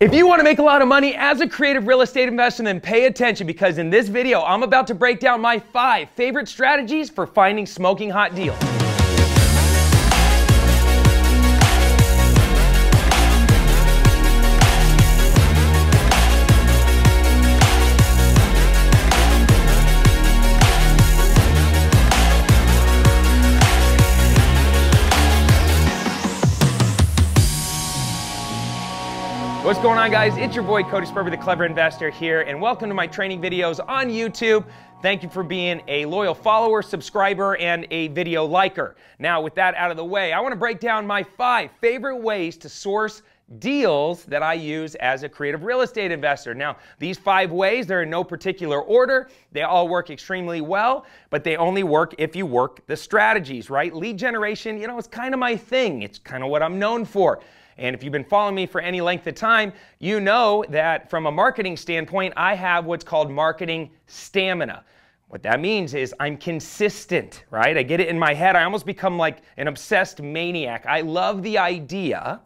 If you want to make a lot of money as a creative real estate investor, then pay attention because in this video, I'm about to break down my five favorite strategies for finding smoking hot deals. What's going on guys? It's your boy Cody Sperber, the Clever Investor here, and welcome to my training videos on YouTube. Thank you for being a loyal follower, subscriber, and a video liker. Now, with that out of the way, I want to break down my five favorite ways to source deals that I use as a creative real estate investor. Now, these five ways, they're in no particular order. They all work extremely well, but they only work if you work the strategies, right? Lead generation, you know, it's kind of my thing. It's kind of what I'm known for. And if you've been following me for any length of time, you know that from a marketing standpoint, I have what's called marketing stamina. What that means is I'm consistent, right? I get it in my head. I almost become like an obsessed maniac. I love the idea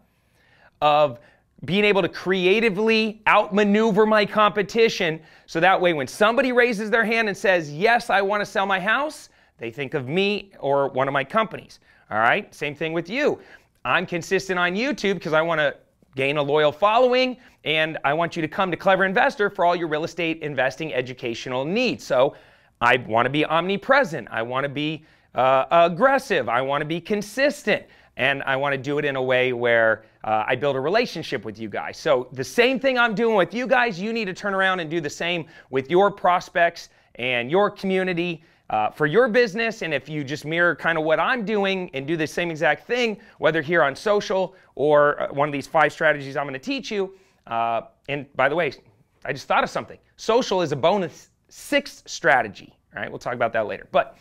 of being able to creatively outmaneuver my competition so that way when somebody raises their hand and says, Yes, I want to sell my house, they think of me or one of my companies. All right? Same thing with you. I'm consistent on YouTube because I want to gain a loyal following and I want you to come to Clever Investor for all your real estate investing educational needs. So I want to be omnipresent. I want to be uh, aggressive. I want to be consistent. And I want to do it in a way where uh, I build a relationship with you guys. So the same thing I'm doing with you guys, you need to turn around and do the same with your prospects and your community uh, for your business, and if you just mirror kind of what I'm doing and do the same exact thing, whether here on social or uh, one of these five strategies I'm going to teach you. Uh, and by the way, I just thought of something. Social is a bonus sixth strategy. All right, we'll talk about that later. But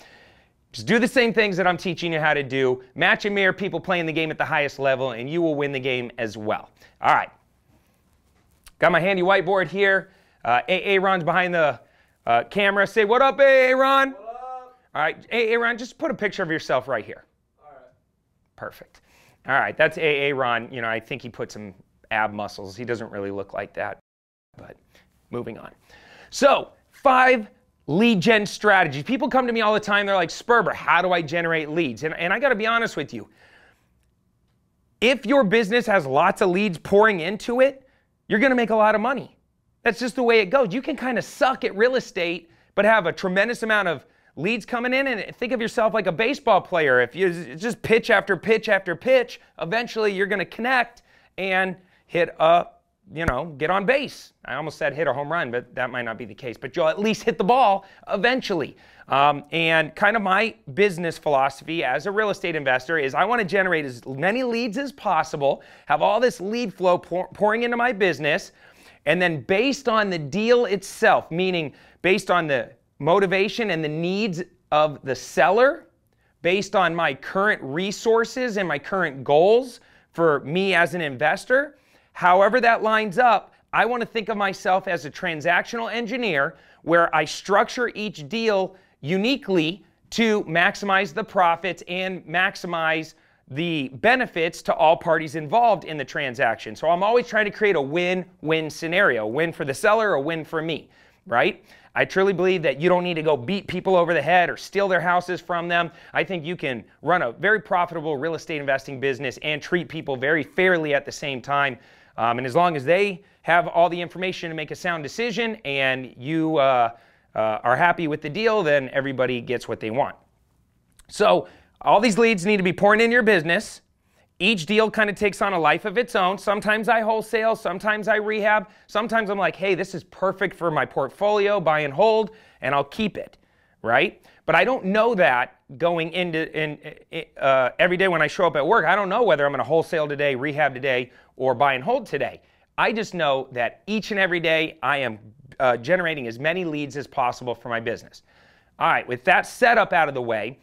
just do the same things that I'm teaching you how to do. Match and mirror people playing the game at the highest level, and you will win the game as well. All right. Got my handy whiteboard here. Uh, AA Ron's behind the uh, camera. Say, what up, AA Ron? All right, Aaron, just put a picture of yourself right here. All right. Perfect. All right, that's AA Ron. You know, I think he put some ab muscles. He doesn't really look like that, but moving on. So, five lead gen strategies. People come to me all the time. They're like, Sperber, how do I generate leads? And, and I got to be honest with you. If your business has lots of leads pouring into it, you're going to make a lot of money. That's just the way it goes. You can kind of suck at real estate, but have a tremendous amount of leads coming in and think of yourself like a baseball player. If you just pitch after pitch after pitch, eventually you're going to connect and hit a, you know, get on base. I almost said hit a home run, but that might not be the case. But you'll at least hit the ball eventually. Um, and kind of my business philosophy as a real estate investor is I want to generate as many leads as possible, have all this lead flow pour, pouring into my business, and then based on the deal itself, meaning based on the motivation and the needs of the seller based on my current resources and my current goals for me as an investor. However, that lines up, I want to think of myself as a transactional engineer where I structure each deal uniquely to maximize the profits and maximize the benefits to all parties involved in the transaction. So I'm always trying to create a win win scenario win for the seller, a win for me, right? I truly believe that you don't need to go beat people over the head or steal their houses from them. I think you can run a very profitable real estate investing business and treat people very fairly at the same time. Um, and as long as they have all the information to make a sound decision and you uh, uh, are happy with the deal, then everybody gets what they want. So, all these leads need to be pouring in your business. Each deal kind of takes on a life of its own. Sometimes I wholesale, sometimes I rehab. Sometimes I'm like, hey, this is perfect for my portfolio, buy and hold, and I'll keep it, right? But I don't know that going into in, uh, every day when I show up at work. I don't know whether I'm going to wholesale today, rehab today, or buy and hold today. I just know that each and every day I am uh, generating as many leads as possible for my business. All right, with that setup out of the way,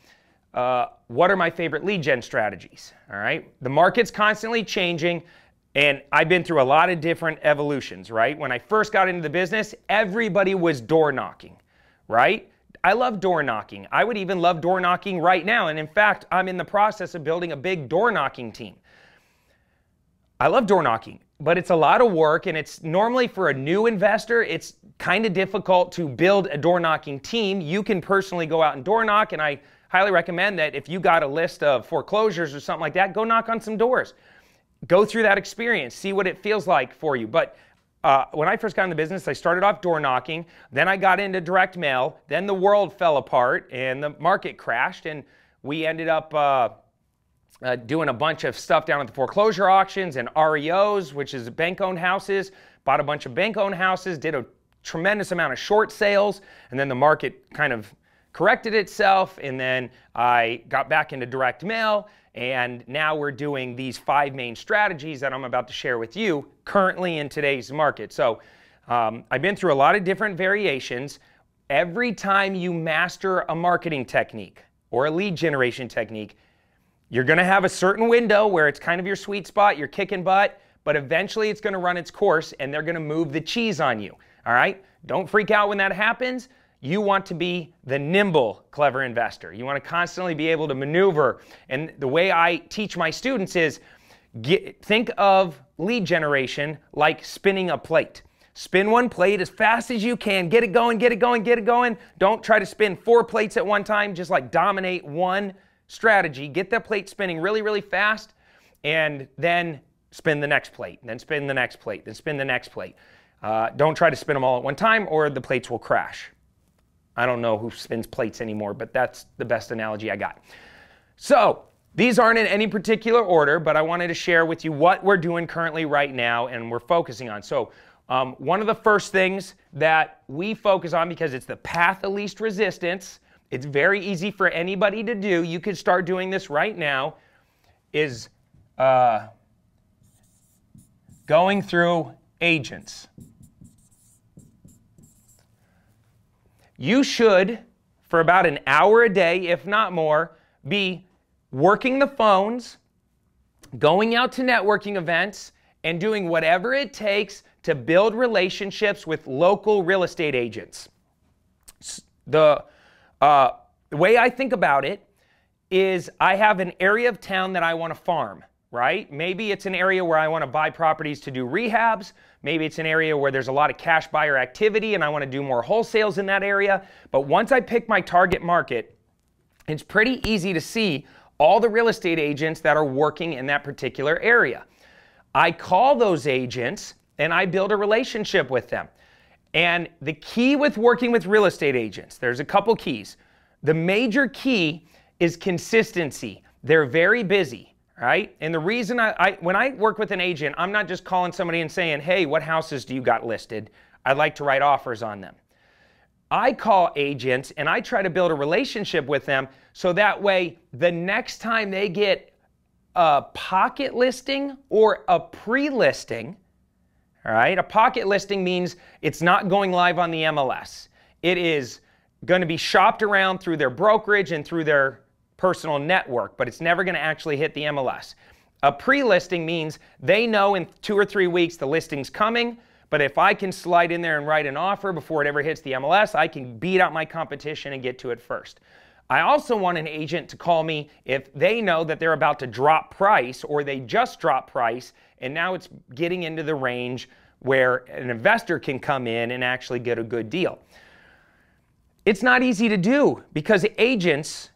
uh, what are my favorite lead gen strategies? All right. The market's constantly changing, and I've been through a lot of different evolutions, right? When I first got into the business, everybody was door knocking, right? I love door knocking. I would even love door knocking right now. And in fact, I'm in the process of building a big door knocking team. I love door knocking. but it's a lot of work and it's normally for a new investor it's kind of difficult to build a door knocking team you can personally go out and door knock and i highly recommend that if you got a list of foreclosures or something like that go knock on some doors go through that experience see what it feels like for you but uh, when I first got in the business, I started off door knocking. Then I got into direct mail. Then the world fell apart and the market crashed, and we ended up uh, uh, doing a bunch of stuff down at the foreclosure auctions and REOs, which is bank owned houses. Bought a bunch of bank owned houses, did a tremendous amount of short sales, and then the market kind of corrected itself. And then I got back into direct mail. And now we're doing these five main strategies that I'm about to share with you currently in today's market. So um, I've been through a lot of different variations. Every time you master a marketing technique or a lead generation technique, you're going to have a certain window where it's kind of your sweet spot, you're kicking butt, but eventually it's going to run its course and they're going to move the cheese on you. All right? Don't freak out when that happens. You want to be the nimble, clever investor. You want to constantly be able to maneuver. And the way I teach my students is get, think of lead generation like spinning a plate. Spin one plate as fast as you can. Get it going, get it going, get it going. Don't try to spin four plates at one time. Just like dominate one strategy, get that plate spinning really, really fast, and then spin the next plate, then spin the next plate, then spin the next plate. Uh, don't try to spin them all at one time or the plates will crash. I don't know who spins plates anymore, but that's the best analogy I got. So, these aren't in any particular order, but I wanted to share with you what we're doing currently right now and we're focusing on. So, um, one of the first things that we focus on because it's the path of least resistance it's very easy for anybody to do. You could start doing this right now. Is uh, going through agents. You should, for about an hour a day, if not more, be working the phones, going out to networking events, and doing whatever it takes to build relationships with local real estate agents. The uh, the way I think about it is I have an area of town that I want to farm, right? Maybe it's an area where I want to buy properties to do rehabs. Maybe it's an area where there's a lot of cash buyer activity and I want to do more wholesales in that area. But once I pick my target market, it's pretty easy to see all the real estate agents that are working in that particular area. I call those agents and I build a relationship with them. And the key with working with real estate agents, there's a couple keys. The major key is consistency. They're very busy, right? And the reason I, I, when I work with an agent, I'm not just calling somebody and saying, "Hey, what houses do you got listed? I'd like to write offers on them." I call agents and I try to build a relationship with them so that way the next time they get a pocket listing or a pre-listing, all right, a pocket listing means it's not going live on the MLS. It is going to be shopped around through their brokerage and through their personal network, but it's never going to actually hit the MLS. A pre listing means they know in two or three weeks the listing's coming, but if I can slide in there and write an offer before it ever hits the MLS, I can beat out my competition and get to it first. I also want an agent to call me if they know that they're about to drop price or they just drop price and now it's getting into the range where an investor can come in and actually get a good deal. It's not easy to do because agents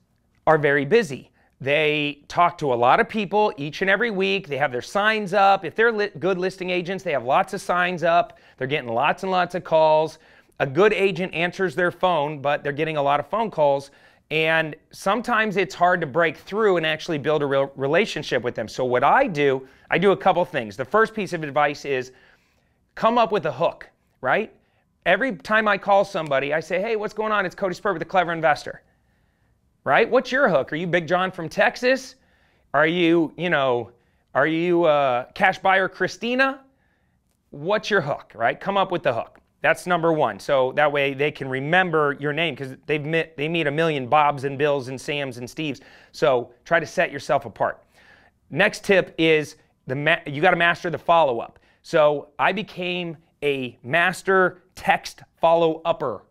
are very busy. They talk to a lot of people each and every week. They have their signs up. If they're good listing agents, they have lots of signs up. They're getting lots and lots of calls. A good agent answers their phone, but they're getting a lot of phone calls. And sometimes it's hard to break through and actually build a real relationship with them. So, what I do, I do a couple things. The first piece of advice is come up with a hook, right? Every time I call somebody, I say, hey, what's going on? It's Cody Sperber with the clever investor. Right? What's your hook? Are you Big John from Texas? Are you, you know, are you uh, cash buyer Christina? What's your hook, right? Come up with the hook. That's number one. So that way they can remember your name because they met, they meet a million Bobs and Bills and Sams and Steves. So try to set yourself apart. Next tip is the you got to master the follow up. So I became a master text follow upper.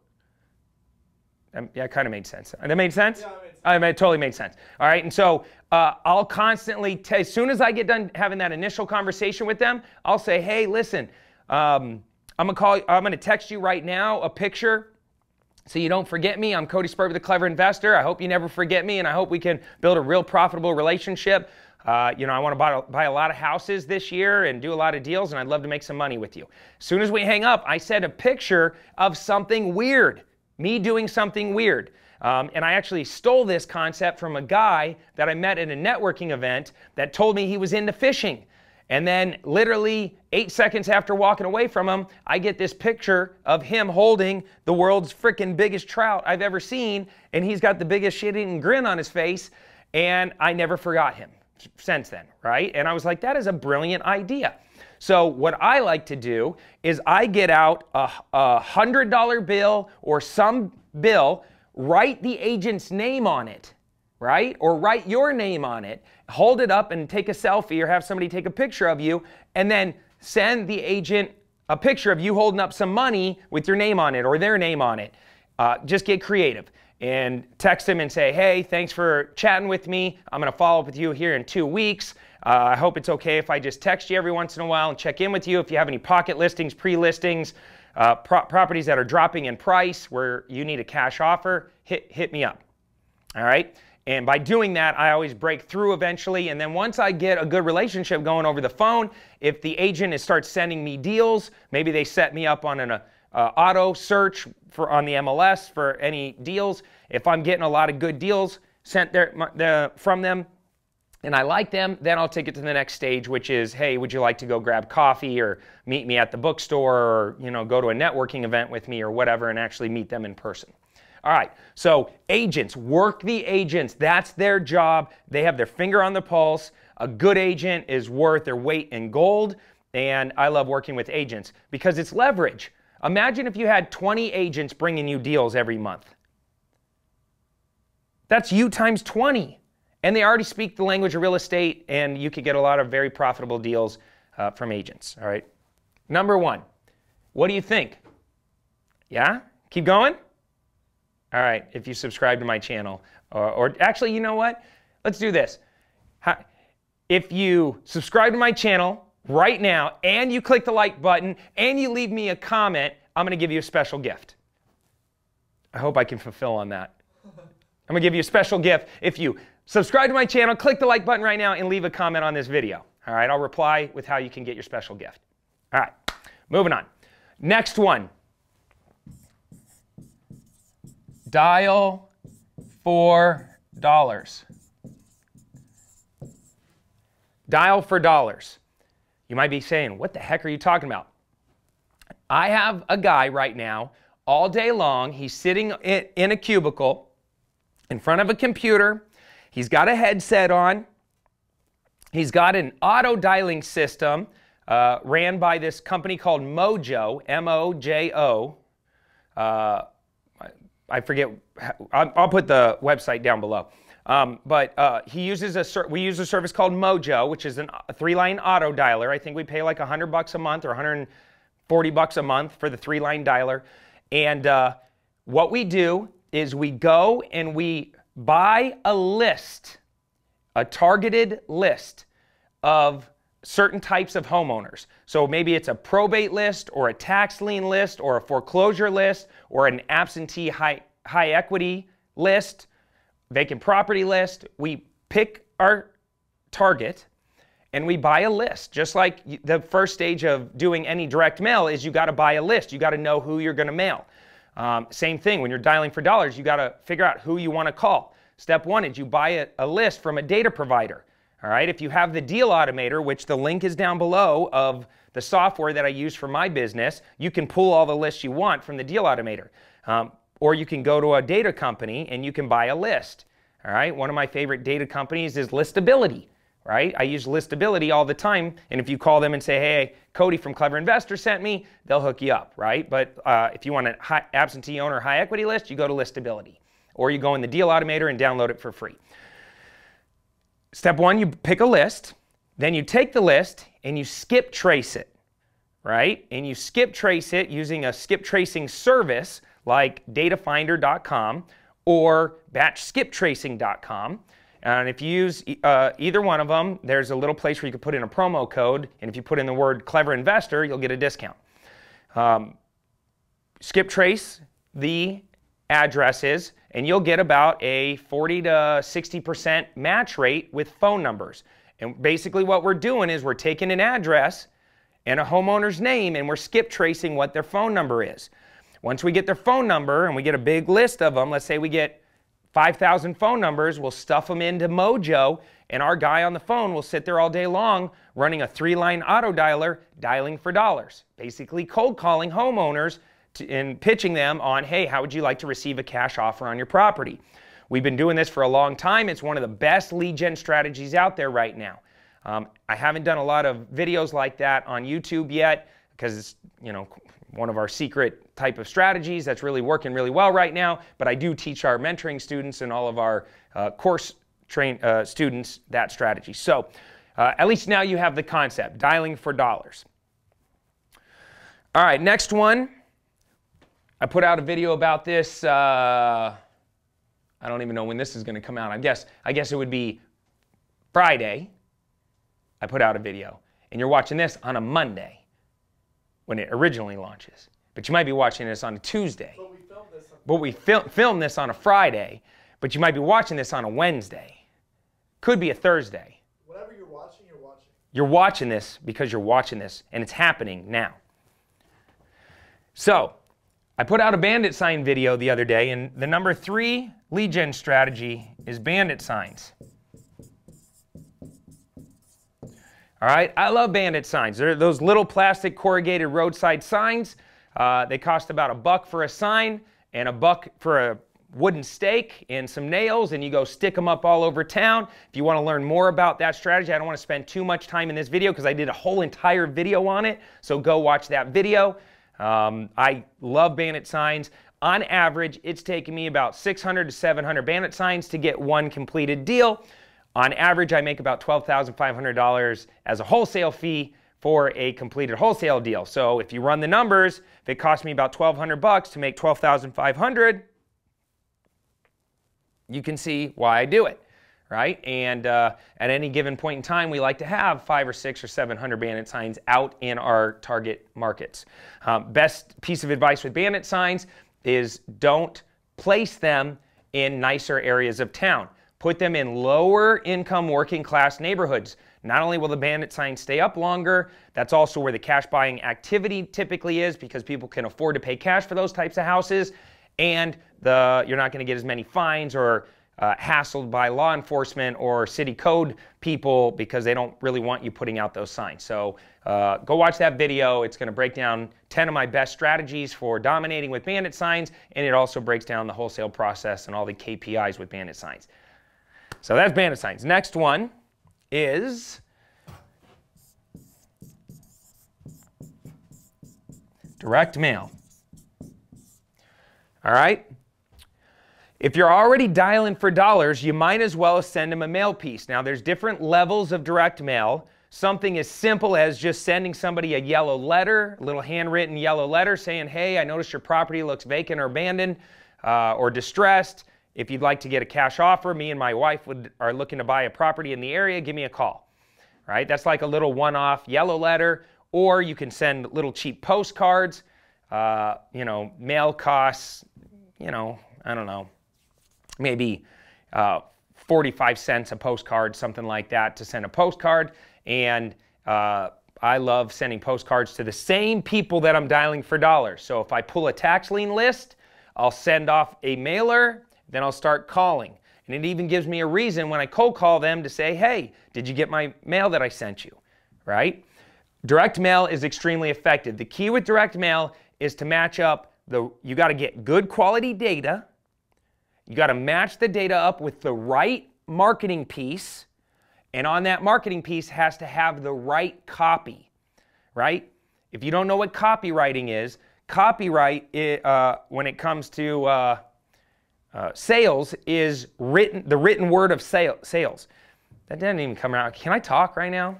Um, yeah, it kind of made sense. That made sense? Yeah, it made sense. I mean, it totally made sense. All right. And so uh, I'll constantly, t- as soon as I get done having that initial conversation with them, I'll say, hey, listen, um, I'm gonna call. I'm gonna text you right now a picture so you don't forget me. I'm Cody Sperber, the Clever Investor. I hope you never forget me, and I hope we can build a real profitable relationship. Uh, you know, I want to buy, buy a lot of houses this year and do a lot of deals, and I'd love to make some money with you. As soon as we hang up, I sent a picture of something weird, me doing something weird. Um, and I actually stole this concept from a guy that I met at a networking event that told me he was into fishing. And then, literally eight seconds after walking away from him, I get this picture of him holding the world's freaking biggest trout I've ever seen. And he's got the biggest shit eating grin on his face. And I never forgot him since then, right? And I was like, that is a brilliant idea. So, what I like to do is I get out a, a $100 bill or some bill, write the agent's name on it right? Or write your name on it, hold it up and take a selfie or have somebody take a picture of you, and then send the agent a picture of you holding up some money with your name on it or their name on it. Uh, just get creative and text him and say, hey, thanks for chatting with me. I'm going to follow up with you here in two weeks. Uh, I hope it's okay if I just text you every once in a while and check in with you. If you have any pocket listings, pre listings, uh, pro- properties that are dropping in price where you need a cash offer, hit, hit me up. All right. And by doing that, I always break through eventually. And then once I get a good relationship going over the phone, if the agent is, starts sending me deals, maybe they set me up on an uh, auto search for on the MLS for any deals. If I'm getting a lot of good deals sent there the, from them, and I like them, then I'll take it to the next stage, which is, hey, would you like to go grab coffee or meet me at the bookstore or you know go to a networking event with me or whatever, and actually meet them in person. All right, so agents, work the agents. That's their job. They have their finger on the pulse. A good agent is worth their weight in gold, and I love working with agents because it's leverage. Imagine if you had 20 agents bringing you deals every month. That's you times 20. And they already speak the language of real estate, and you could get a lot of very profitable deals uh, from agents. All right. Number one, what do you think? Yeah? Keep going? All right, if you subscribe to my channel. Or, or actually, you know what? Let's do this. If you subscribe to my channel right now and you click the like button and you leave me a comment, I'm going to give you a special gift. I hope I can fulfill on that. I'm going to give you a special gift if you subscribe to my channel, click the like button right now, and leave a comment on this video. All right, I'll reply with how you can get your special gift. All right, moving on. Next one. Dial for dollars. Dial for dollars. You might be saying, what the heck are you talking about? I have a guy right now, all day long, he's sitting in a cubicle in front of a computer. He's got a headset on. He's got an auto dialing system uh, ran by this company called Mojo, M O J O. Uh, I forget. I'll put the website down below. Um, but uh, he uses a we use a service called Mojo, which is an, a three-line auto dialer. I think we pay like 100 bucks a month or 140 bucks a month for the three-line dialer. And uh, what we do is we go and we buy a list, a targeted list of certain types of homeowners. So maybe it's a probate list or a tax lien list or a foreclosure list or an absentee high, high equity list, vacant property list. We pick our target and we buy a list. Just like the first stage of doing any direct mail is you got to buy a list. You got to know who you're going to mail. Um, same thing when you're dialing for dollars, you got to figure out who you want to call. Step one is you buy a, a list from a data provider. All right, if you have the Deal Automator, which the link is down below of the software that I use for my business, you can pull all the lists you want from the Deal Automator. Um, or you can go to a data company and you can buy a list. All right, one of my favorite data companies is Listability. Right, I use Listability all the time, and if you call them and say, "Hey, Cody from Clever Investor sent me," they'll hook you up. Right, but uh, if you want an absentee owner high equity list, you go to Listability, or you go in the Deal Automator and download it for free. Step one, you pick a list, then you take the list and you skip trace it, right? And you skip trace it using a skip tracing service like datafinder.com or batchskiptracing.com. And if you use uh, either one of them, there's a little place where you can put in a promo code. And if you put in the word clever investor, you'll get a discount. Um, skip trace the addresses, and you'll get about a 40 to 60% match rate with phone numbers. And basically, what we're doing is we're taking an address and a homeowner's name and we're skip tracing what their phone number is. Once we get their phone number and we get a big list of them, let's say we get 5,000 phone numbers, we'll stuff them into Mojo, and our guy on the phone will sit there all day long running a three line auto dialer, dialing for dollars. Basically, cold calling homeowners to, and pitching them on, hey, how would you like to receive a cash offer on your property? We've been doing this for a long time. It's one of the best lead gen strategies out there right now. Um, I haven't done a lot of videos like that on YouTube yet because you know, one of our secret type of strategies that's really working really well right now. But I do teach our mentoring students and all of our uh, course train uh, students that strategy. So uh, at least now you have the concept, dialing for dollars. All right, next one. I put out a video about this. Uh, I don't even know when this is going to come out. I guess I guess it would be Friday. I put out a video, and you're watching this on a Monday when it originally launches. But you might be watching this on a Tuesday. But we filmed this on, but we fil- filmed this on a Friday, but you might be watching this on a Wednesday. Could be a Thursday. Whatever you're watching, you're watching. You're watching this because you're watching this, and it's happening now. So, I put out a bandit sign video the other day, and the number three lead gen strategy is bandit signs. All right, I love bandit signs. They're those little plastic corrugated roadside signs. Uh, they cost about a buck for a sign and a buck for a wooden stake and some nails, and you go stick them up all over town. If you want to learn more about that strategy, I don't want to spend too much time in this video because I did a whole entire video on it. So go watch that video. Um, I love bandit signs. On average, it's taken me about 600 to 700 bandit signs to get one completed deal. On average, I make about $12,500 as a wholesale fee for a completed wholesale deal. So if you run the numbers, if it cost me about 1200 bucks to make 12,500, you can see why I do it, right? And uh, at any given point in time, we like to have five or six or 700 bandit signs out in our target markets. Um, best piece of advice with bandit signs is don't place them in nicer areas of town put them in lower income working class neighborhoods. Not only will the bandit sign stay up longer, that's also where the cash buying activity typically is because people can afford to pay cash for those types of houses, and the you're not going to get as many fines or uh, hassled by law enforcement or city code people because they don't really want you putting out those signs. So uh, go watch that video. It's going to break down 10 of my best strategies for dominating with bandit signs, and it also breaks down the wholesale process and all the KPIs with bandit signs. So that's bandit signs. Next one is direct mail. All right? If you're already dialing for dollars, you might as well send them a mail piece. Now, there's different levels of direct mail. Something as simple as just sending somebody a yellow letter, a little handwritten yellow letter saying, hey, I noticed your property looks vacant or abandoned uh, or distressed. If you'd like to get a cash offer, me and my wife would, are looking to buy a property in the area, give me a call. Right? That's like a little one-off yellow letter, or you can send little cheap postcards. Uh, you know, mail costs, you know, I don't know, maybe uh, 45 cents a postcard, something like that, to send a postcard. And uh, I love sending postcards to the same people that I'm dialing for dollars. So if I pull a tax lien list, I'll send off a mailer then I'll start calling. And it even gives me a reason when I cold call them to say, hey, did you get my mail that I sent you? Right? Direct mail is extremely effective. The key with direct mail is to match up the, you got to get good quality data. You got to match the data up with the right marketing piece. And on that marketing piece has to have the right copy, right? If you don't know what copywriting is, copyright, uh, when it comes to, uh, uh, sales is written, the written word of sale, sales. That didn't even come out. Can I talk right now?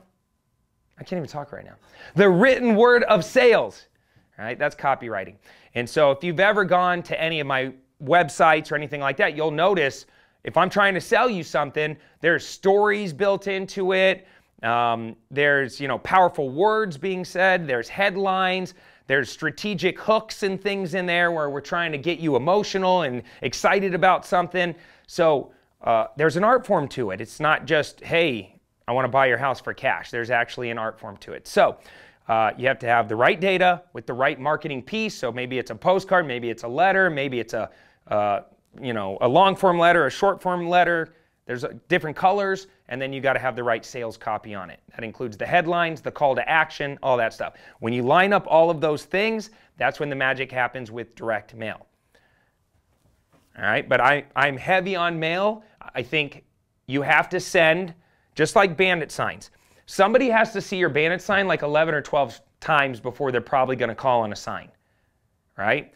I can't even talk right now. The written word of sales, right? That's copywriting. And so if you've ever gone to any of my websites or anything like that, you'll notice if I'm trying to sell you something, there's stories built into it. Um, there's you know powerful words being said. There's headlines. There's strategic hooks and things in there where we're trying to get you emotional and excited about something. So uh, there's an art form to it. It's not just hey, I want to buy your house for cash. There's actually an art form to it. So. Uh, you have to have the right data with the right marketing piece. So maybe it's a postcard, maybe it's a letter, maybe it's a uh, you know, a long form letter, a short form letter. There's uh, different colors, and then you got to have the right sales copy on it. That includes the headlines, the call to action, all that stuff. When you line up all of those things, that's when the magic happens with direct mail. All right, but I, I'm heavy on mail. I think you have to send, just like bandit signs. Somebody has to see your bandit sign like 11 or 12 times before they're probably going to call on a sign, right?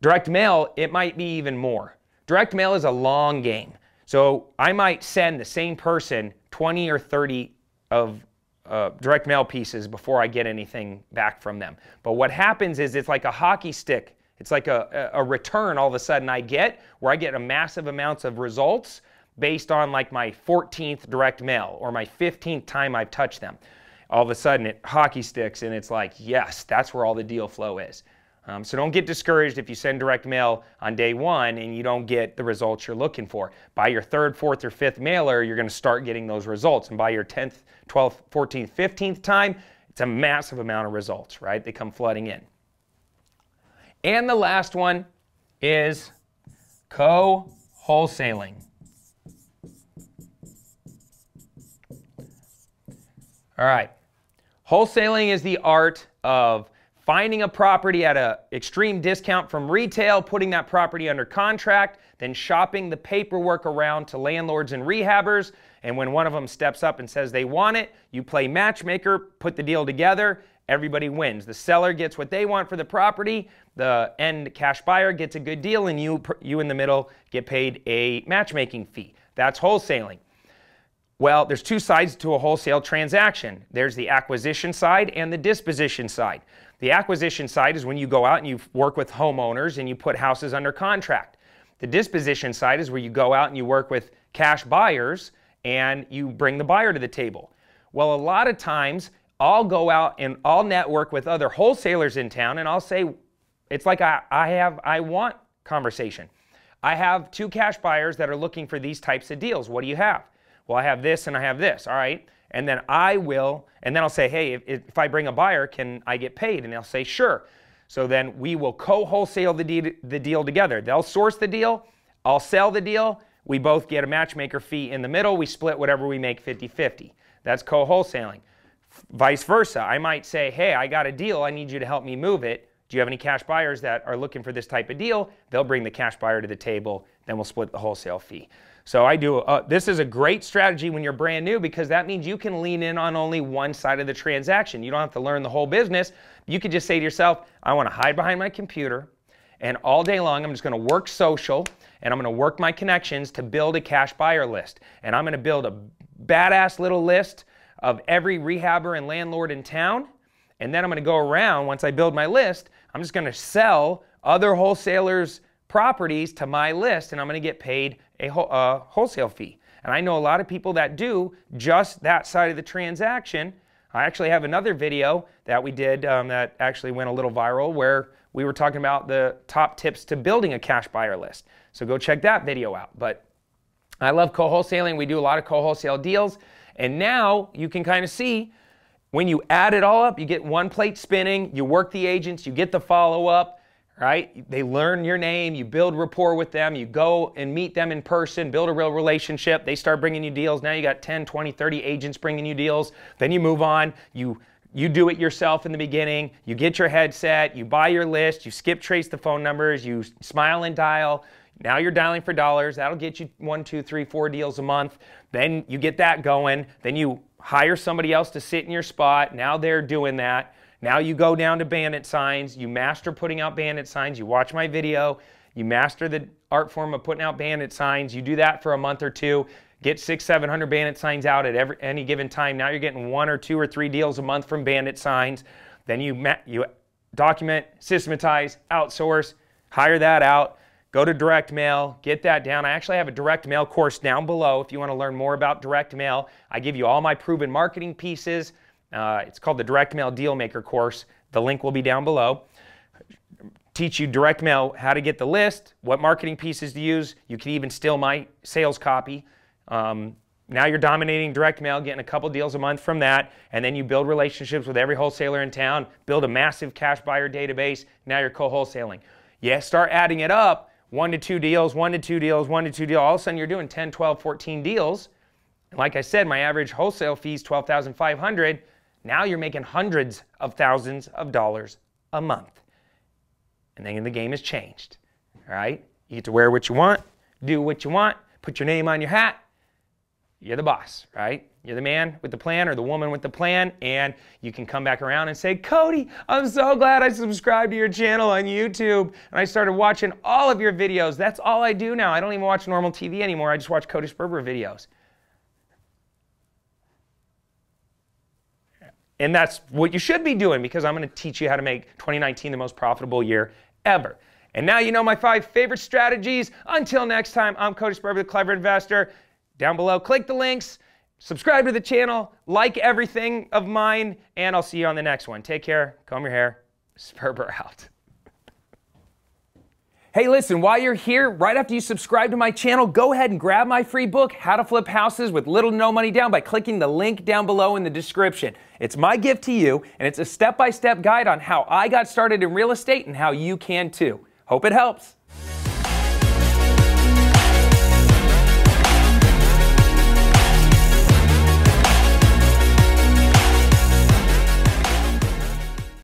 Direct mail, it might be even more. Direct mail is a long game. So I might send the same person 20 or 30 of uh, direct mail pieces before I get anything back from them. But what happens is it's like a hockey stick. It's like a, a return all of a sudden I get where I get a massive amounts of results based on like my 14th direct mail or my 15th time I've touched them. All of a sudden it hockey sticks and it's like, yes, that's where all the deal flow is. Um, so don't get discouraged if you send direct mail on day one and you don't get the results you're looking for. By your third, fourth, or fifth mailer, you're going to start getting those results. And by your 10th, 12th, 14th, 15th time, it's a massive amount of results, right? They come flooding in. And the last one is co-wholesaling. All right. Wholesaling is the art of finding a property at an extreme discount from retail, putting that property under contract, then shopping the paperwork around to landlords and rehabbers. And when one of them steps up and says they want it, you play matchmaker, put the deal together, everybody wins. The seller gets what they want for the property, the end cash buyer gets a good deal, and you, you in the middle get paid a matchmaking fee. That's wholesaling. Well, there's two sides to a wholesale transaction. There's the acquisition side and the disposition side. The acquisition side is when you go out and you work with homeowners and you put houses under contract. The disposition side is where you go out and you work with cash buyers and you bring the buyer to the table. Well, a lot of times I'll go out and I'll network with other wholesalers in town and I'll say, it's like I, I have, I want conversation. I have two cash buyers that are looking for these types of deals. What do you have? Well, I have this and I have this. All right and then I will, and then I'll say, hey, if, if I bring a buyer, can I get paid? And they'll say, sure. So then we will co-wholesale the, de- the deal together. They'll source the deal, I'll sell the deal, we both get a matchmaker fee in the middle, we split whatever we make 50-50. That's co-wholesaling. Vice versa, I might say, hey, I got a deal, I need you to help me move it. Do you have any cash buyers that are looking for this type of deal? They'll bring the cash buyer to the table, then we'll split the wholesale fee. So I do, uh, this is a great strategy when you're brand new because that means you can lean in on only one side of the transaction. You don't have to learn the whole business. You could just say to yourself, I want to hide behind my computer and all day long I'm just going to work social and I'm going to work my connections to build a cash buyer list. And I'm going to build a badass little list of every rehabber and landlord in town. And then I'm going to go around, once I build my list, I'm just going to sell other wholesalers' properties to my list and I'm going to get paid a uh, wholesale fee. And I know a lot of people that do just that side of the transaction. I actually have another video that we did um, that actually went a little viral where we were talking about the top tips to building a cash buyer list. So go check that video out. But I love co-wholesaling. We do a lot of co-wholesale deals. And now you can kind of see when you add it all up, you get one plate spinning, you work the agents, you get the follow-up, right? They learn your name, you build rapport with them, you go and meet them in person, build a real relationship. They start bringing you deals. Now you got 10, 20, 30 agents bringing you deals. Then you move on. You you do it yourself in the beginning. You get your headset, you buy your list, you skip trace the phone numbers, you smile and dial. Now you're dialing for dollars. That'll get you one, two, three, four deals a month. Then you get that going. Then you hire somebody else to sit in your spot. Now they're doing that. Now you go down to bandit signs, you master putting out bandit signs, you watch my video, you master the art form of putting out bandit signs, you do that for a month or two, get six, 700 bandit signs out at every, any given time. Now you're getting one or two or three deals a month from bandit signs. Then you, you document, systematize, outsource, hire that out, go to direct mail, get that down. I actually have a direct mail course down below if you want to learn more about direct mail. I give you all my proven marketing pieces. Uh, it's called the Direct Mail Deal Maker course. The link will be down below. Teach you direct mail how to get the list, what marketing pieces to use. You can even steal my sales copy. Um, now you're dominating direct mail, getting a couple deals a month from that, and then you build relationships with every wholesaler in town, build a massive cash buyer database. Now you're co wholesaling. Yeah, start adding it up one to two deals, one to two deals, one to two deals. All of a sudden, you're doing 10, 12, 14 deals. And like I said, my average wholesale fee is 12,500. Now you're making hundreds of thousands of dollars a month. And then the game has changed. All right? You get to wear what you want, do what you want, put your name on your hat. You're the boss, right? You're the man with the plan or the woman with the plan, and you can come back around and say, Cody, I'm so glad I subscribed to your channel on YouTube and I started watching all of your videos. That's all I do now. I don't even watch normal TV anymore. I just watch Cody Sperber videos. And that's what you should be doing because I'm going to teach you how to make 2019 the most profitable year ever. And now you know my five favorite strategies. Until next time, I'm Cody Sperber, the Clever Investor. Down below, click the links subscribe to the channel, like everything of mine, and I'll see you on the next one. Take care, comb your hair, Sperber out. Hey, listen, while you're here, right after you subscribe to my channel, go ahead and grab my free book, How to Flip Houses with Little No Money Down, by clicking the link down below in the description. It's my gift to you, and it's a step by step guide on how I got started in real estate and how you can too. Hope it helps.